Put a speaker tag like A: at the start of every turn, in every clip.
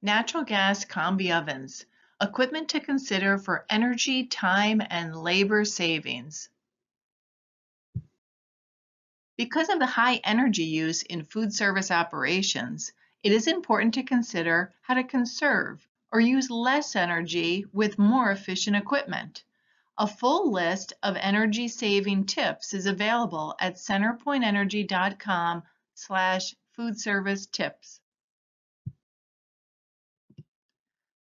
A: natural gas combi ovens, equipment to consider for energy, time, and labor savings. Because of the high energy use in food service operations, it is important to consider how to conserve or use less energy with more efficient equipment. A full list of energy saving tips is available at centerpointenergy.com slash food service tips.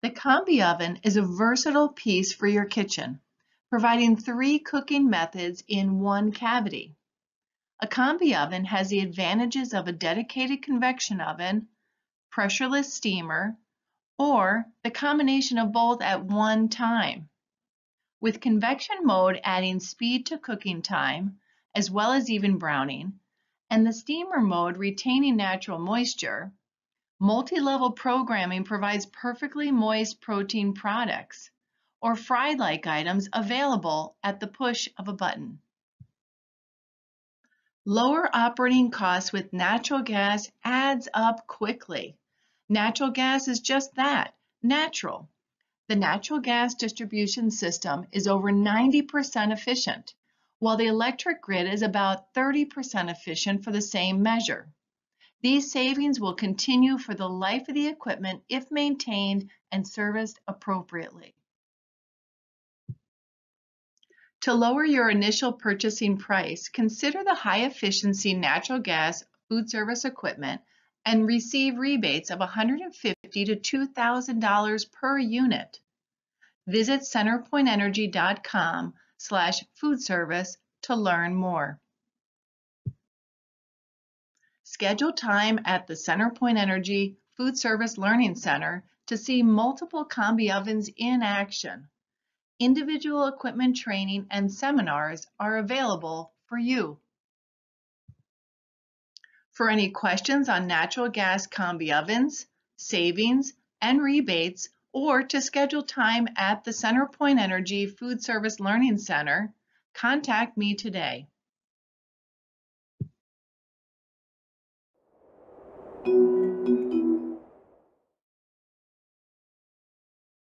A: The combi oven is a versatile piece for your kitchen, providing three cooking methods in one cavity. A combi oven has the advantages of a dedicated convection oven, pressureless steamer, or the combination of both at one time. With convection mode adding speed to cooking time, as well as even browning, and the steamer mode retaining natural moisture, multi-level programming provides perfectly moist protein products or fried-like items available at the push of a button. Lower operating costs with natural gas adds up quickly. Natural gas is just that, natural. The natural gas distribution system is over 90% efficient, while the electric grid is about 30% efficient for the same measure. These savings will continue for the life of the equipment if maintained and serviced appropriately. To lower your initial purchasing price, consider the high efficiency natural gas food service equipment and receive rebates of $150 to $2,000 per unit. Visit centerpointenergy.com slash food service to learn more. Schedule time at the CenterPoint Energy Food Service Learning Center to see multiple combi ovens in action. Individual equipment training and seminars are available for you. For any questions on natural gas combi ovens, savings, and rebates, or to schedule time at the CenterPoint Energy Food Service Learning Center, contact me today.
B: Thank you.